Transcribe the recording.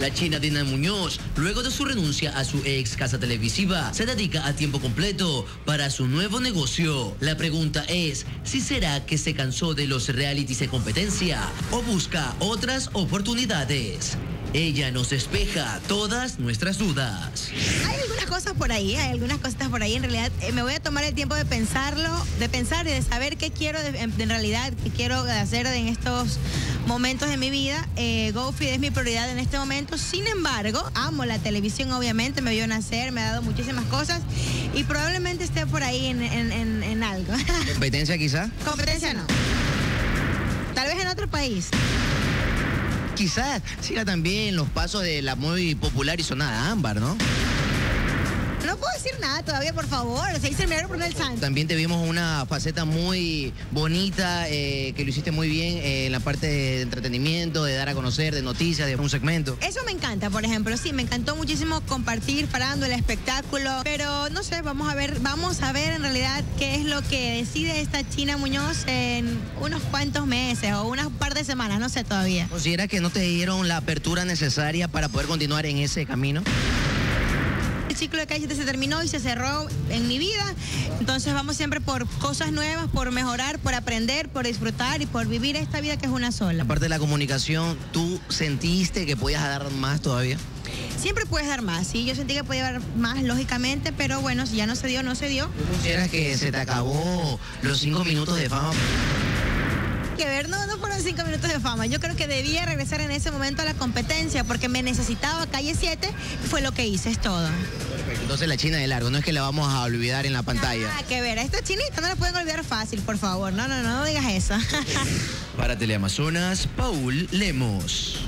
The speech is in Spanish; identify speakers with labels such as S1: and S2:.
S1: La china Dina Muñoz, luego de su renuncia a su ex casa televisiva, se dedica a tiempo completo para su nuevo negocio. La pregunta es si será que se cansó de los realities de competencia o busca otras oportunidades. Ella nos despeja todas nuestras dudas.
S2: Hay algunas cosas por ahí, hay algunas cositas por ahí. En realidad, eh, me voy a tomar el tiempo de pensarlo, de pensar y de saber qué quiero, de- en, en realidad, qué quiero hacer en estos momentos de mi vida. Eh, GoFeed es mi prioridad en este momento. Sin embargo, amo la televisión, obviamente, me vio nacer, me ha dado muchísimas cosas y probablemente esté por ahí en, en- en- en algo.
S3: ¿Competencia quizá?
S2: Competencia no. Tal vez en otro país.
S3: Quizás siga también los pasos de la muy popular y sonada Ámbar, ¿no?
S2: No puedo decir nada todavía, por favor. Se dice el el santo.
S3: También te vimos una faceta muy bonita, eh, que lo hiciste muy bien eh, en la parte de entretenimiento, de dar a conocer, de noticias, de un segmento.
S2: Eso me encanta, por ejemplo, sí, me encantó muchísimo compartir, parando el espectáculo, pero no sé, vamos a ver, vamos a ver en realidad qué es lo que decide esta China Muñoz en unos cuantos meses o unas par de semanas, no sé todavía.
S3: ¿Consideras que no te dieron la apertura necesaria para poder continuar en ese camino?
S2: El ciclo de calle se terminó y se cerró en mi vida, entonces vamos siempre por cosas nuevas, por mejorar, por aprender, por disfrutar y por vivir esta vida que es una sola.
S3: Aparte de la comunicación, ¿tú sentiste que podías dar más todavía?
S2: Siempre puedes dar más, sí, yo sentí que podía dar más, lógicamente, pero bueno, si ya no se dio, no se dio.
S3: ¿Consideras que se te acabó los cinco minutos de fama?
S2: Que ver, no, no fueron cinco minutos de fama. Yo creo que debía regresar en ese momento a la competencia porque me necesitaba calle 7 y fue lo que hice, es todo.
S3: Entonces la China de largo, no es que la vamos a olvidar en la pantalla.
S2: Nada que ver, a esta chinita no la pueden olvidar fácil, por favor. No, no, no, no digas eso.
S1: Para Teleamazonas, Paul Lemos.